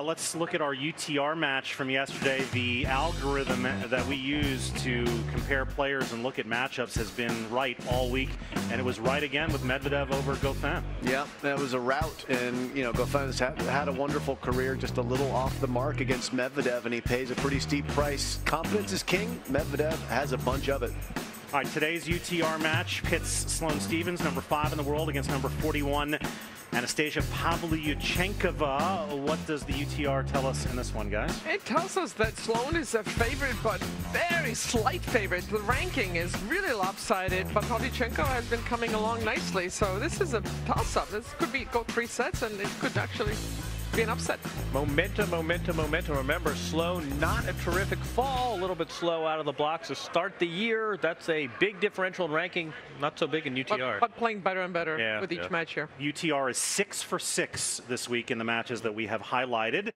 Uh, let's look at our UTR match from yesterday. The algorithm that we use to compare players and look at matchups has been right all week, and it was right again with Medvedev over Goffin. Yeah, that was a rout, and you know Goffin's had, had a wonderful career, just a little off the mark against Medvedev, and he pays a pretty steep price. Confidence is king. Medvedev has a bunch of it. All right, today's UTR match pits Sloane Stephens, number five in the world, against number 41, Anastasia Pavlyuchenkova. What does the UTR tell us in this one, guys? It tells us that Sloane is a favorite, but very slight favorite. The ranking is really lopsided, but Pavlyuchenkova has been coming along nicely. So this is a toss-up. This could be go three sets, and it could actually be an upset. Momentum, momentum, momentum. Remember, slow, not a terrific fall, a little bit slow out of the blocks to start the year. That's a big differential in ranking, not so big in UTR. But, but playing better and better Yeah, with each yeah. match here. UTR is six for six this week in the matches that we have highlighted.